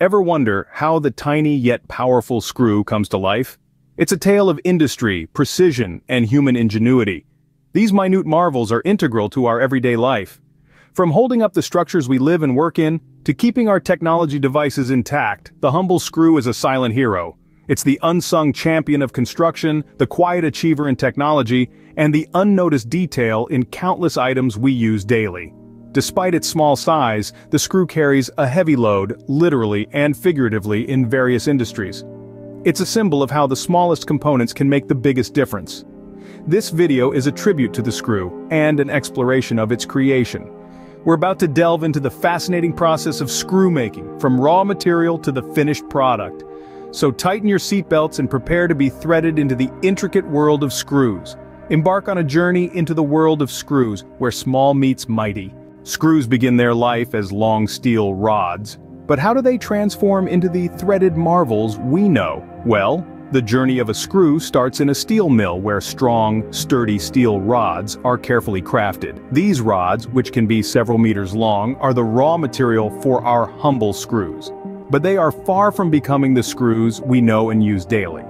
Ever wonder how the tiny yet powerful screw comes to life? It's a tale of industry, precision, and human ingenuity. These minute marvels are integral to our everyday life. From holding up the structures we live and work in, to keeping our technology devices intact, the humble screw is a silent hero. It's the unsung champion of construction, the quiet achiever in technology, and the unnoticed detail in countless items we use daily. Despite its small size, the screw carries a heavy load, literally and figuratively in various industries. It's a symbol of how the smallest components can make the biggest difference. This video is a tribute to the screw, and an exploration of its creation. We're about to delve into the fascinating process of screw making, from raw material to the finished product. So tighten your seatbelts and prepare to be threaded into the intricate world of screws. Embark on a journey into the world of screws, where small meets mighty. Screws begin their life as long steel rods. But how do they transform into the threaded marvels we know? Well, the journey of a screw starts in a steel mill where strong, sturdy steel rods are carefully crafted. These rods, which can be several meters long, are the raw material for our humble screws. But they are far from becoming the screws we know and use daily.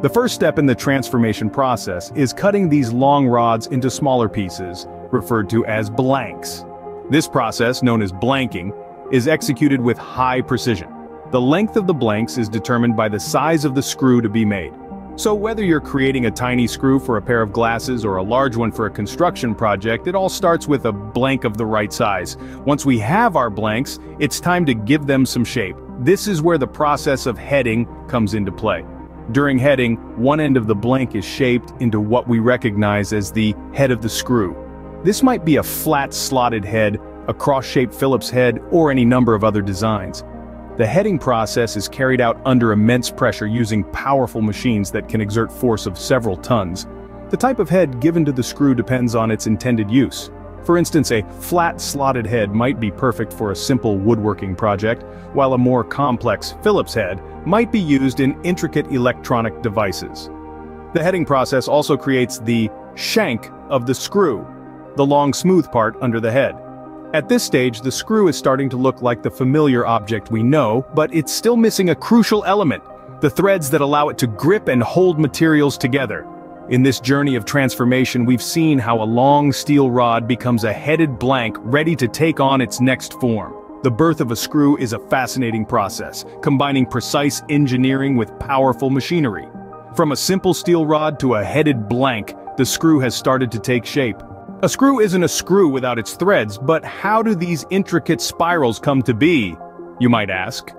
The first step in the transformation process is cutting these long rods into smaller pieces, referred to as blanks. This process, known as blanking, is executed with high precision. The length of the blanks is determined by the size of the screw to be made. So whether you're creating a tiny screw for a pair of glasses or a large one for a construction project, it all starts with a blank of the right size. Once we have our blanks, it's time to give them some shape. This is where the process of heading comes into play. During heading, one end of the blank is shaped into what we recognize as the head of the screw. This might be a flat slotted head, a cross-shaped Phillips head, or any number of other designs. The heading process is carried out under immense pressure using powerful machines that can exert force of several tons. The type of head given to the screw depends on its intended use. For instance, a flat slotted head might be perfect for a simple woodworking project, while a more complex Phillips head might be used in intricate electronic devices. The heading process also creates the shank of the screw, the long smooth part under the head. At this stage the screw is starting to look like the familiar object we know, but it's still missing a crucial element, the threads that allow it to grip and hold materials together. In this journey of transformation we've seen how a long steel rod becomes a headed blank ready to take on its next form. The birth of a screw is a fascinating process, combining precise engineering with powerful machinery. From a simple steel rod to a headed blank, the screw has started to take shape. A screw isn't a screw without its threads, but how do these intricate spirals come to be, you might ask?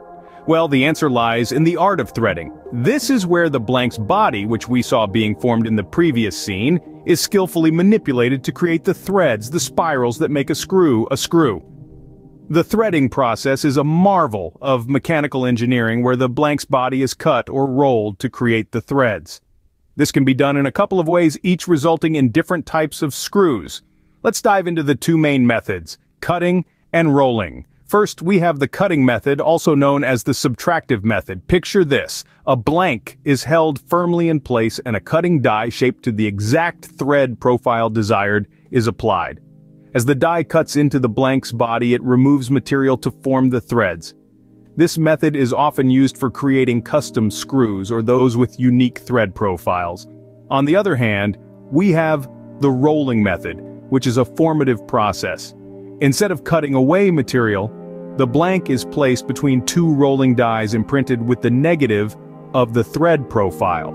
Well, the answer lies in the art of threading. This is where the blank's body, which we saw being formed in the previous scene, is skillfully manipulated to create the threads, the spirals that make a screw a screw. The threading process is a marvel of mechanical engineering where the blank's body is cut or rolled to create the threads. This can be done in a couple of ways, each resulting in different types of screws. Let's dive into the two main methods, cutting and rolling. First, we have the cutting method, also known as the subtractive method. Picture this. A blank is held firmly in place and a cutting die shaped to the exact thread profile desired is applied. As the die cuts into the blank's body, it removes material to form the threads. This method is often used for creating custom screws or those with unique thread profiles. On the other hand, we have the rolling method, which is a formative process. Instead of cutting away material, the blank is placed between two rolling dies imprinted with the negative of the thread profile.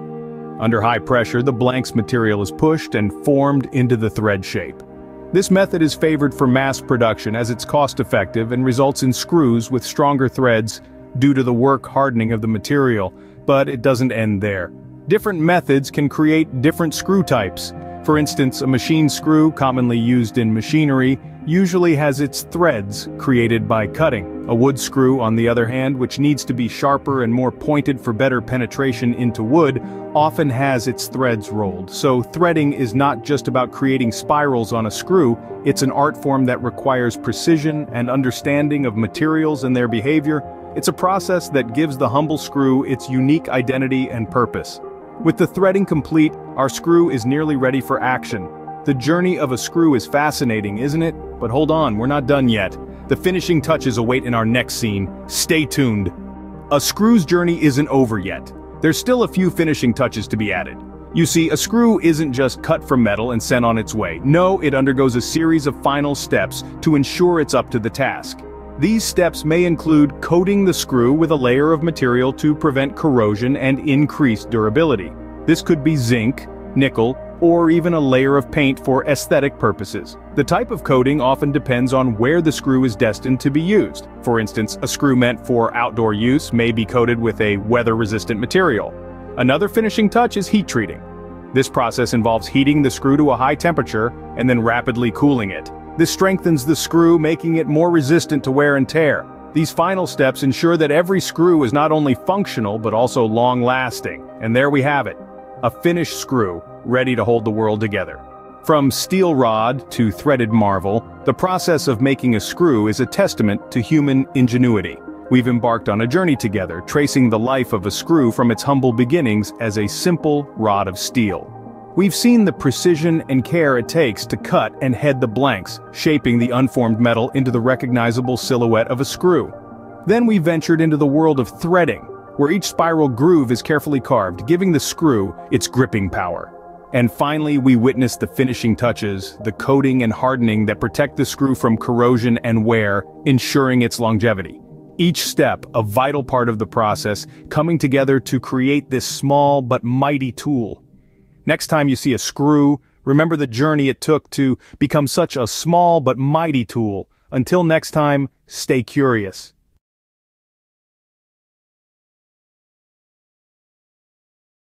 Under high pressure, the blank's material is pushed and formed into the thread shape. This method is favored for mass production as it's cost-effective and results in screws with stronger threads due to the work hardening of the material, but it doesn't end there. Different methods can create different screw types. For instance, a machine screw, commonly used in machinery, usually has its threads created by cutting. A wood screw, on the other hand, which needs to be sharper and more pointed for better penetration into wood, often has its threads rolled. So threading is not just about creating spirals on a screw, it's an art form that requires precision and understanding of materials and their behavior. It's a process that gives the humble screw its unique identity and purpose. With the threading complete, our screw is nearly ready for action. The journey of a screw is fascinating, isn't it? But hold on, we're not done yet. The finishing touches await in our next scene. Stay tuned. A screw's journey isn't over yet. There's still a few finishing touches to be added. You see, a screw isn't just cut from metal and sent on its way. No, it undergoes a series of final steps to ensure it's up to the task. These steps may include coating the screw with a layer of material to prevent corrosion and increase durability. This could be zinc, nickel, or even a layer of paint for aesthetic purposes. The type of coating often depends on where the screw is destined to be used. For instance, a screw meant for outdoor use may be coated with a weather-resistant material. Another finishing touch is heat treating. This process involves heating the screw to a high temperature and then rapidly cooling it. This strengthens the screw, making it more resistant to wear and tear. These final steps ensure that every screw is not only functional but also long-lasting. And there we have it. A finished screw, ready to hold the world together. From steel rod to threaded marvel, the process of making a screw is a testament to human ingenuity. We've embarked on a journey together, tracing the life of a screw from its humble beginnings as a simple rod of steel. We've seen the precision and care it takes to cut and head the blanks, shaping the unformed metal into the recognizable silhouette of a screw. Then we ventured into the world of threading, where each spiral groove is carefully carved, giving the screw its gripping power. And finally we witness the finishing touches, the coating and hardening that protect the screw from corrosion and wear, ensuring its longevity. Each step, a vital part of the process, coming together to create this small but mighty tool. Next time you see a screw, remember the journey it took to become such a small but mighty tool. Until next time, stay curious.